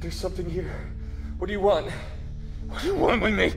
There's something here. What do you want? What do you want with me?